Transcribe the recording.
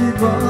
希望。